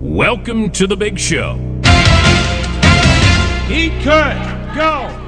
Welcome to the big show. He could go